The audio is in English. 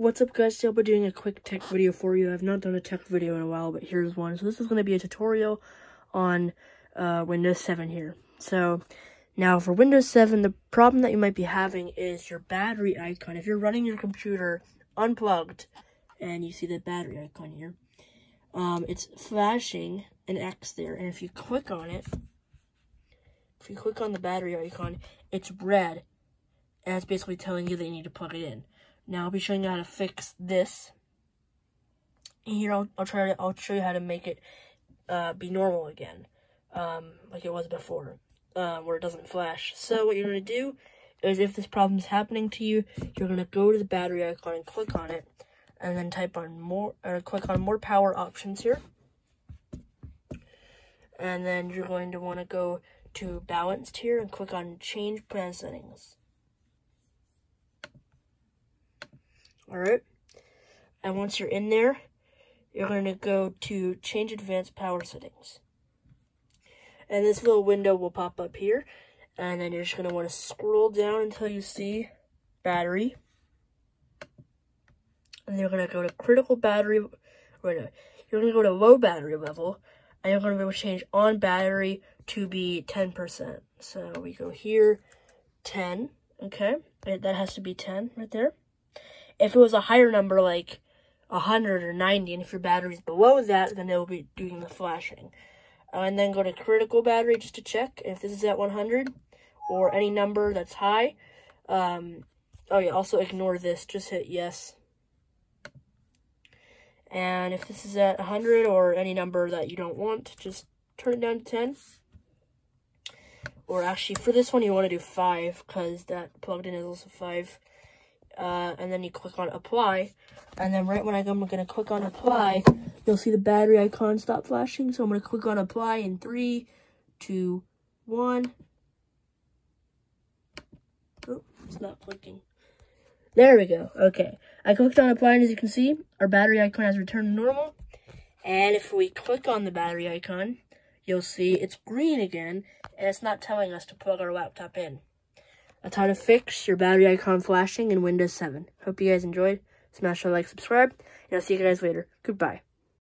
What's up guys, today I'll be doing a quick tech video for you. I've not done a tech video in a while, but here's one. So this is going to be a tutorial on uh, Windows 7 here. So now for Windows 7, the problem that you might be having is your battery icon. If you're running your computer unplugged and you see the battery icon here, um, it's flashing an X there. And if you click on it, if you click on the battery icon, it's red. And it's basically telling you that you need to plug it in. Now I'll be showing you how to fix this. And here I'll, I'll try to I'll show you how to make it uh, be normal again, um, like it was before, uh, where it doesn't flash. So what you're gonna do is if this problem is happening to you, you're gonna go to the battery icon and click on it, and then type on more or click on more power options here, and then you're going to want to go to balanced here and click on change plan settings. All right? And once you're in there, you're going to go to change advanced power settings. And this little window will pop up here. And then you're just going to want to scroll down until you see battery. And you're going to go to critical battery. Right now. You're going to go to low battery level. And you're going to go change on battery to be 10%. So we go here, 10. Okay. That has to be 10 right there. If it was a higher number, like 100 or 90, and if your battery's below that, then it will be doing the flashing. Uh, and then go to critical battery just to check if this is at 100 or any number that's high. Um, oh yeah, also ignore this, just hit yes. And if this is at 100 or any number that you don't want, just turn it down to 10. Or actually, for this one, you want to do 5, because that plugged in is also 5 uh, and then you click on apply, and then right when I'm going to click on apply, you'll see the battery icon stop flashing, so I'm to click on apply in three, two, one. Oh, it's not clicking. There we go. Okay. I clicked on apply, and as you can see, our battery icon has returned to normal. And if we click on the battery icon, you'll see it's green again, and it's not telling us to plug our laptop in. That's how to fix your battery icon flashing in Windows 7. Hope you guys enjoyed. Smash the like, subscribe, and I'll see you guys later. Goodbye.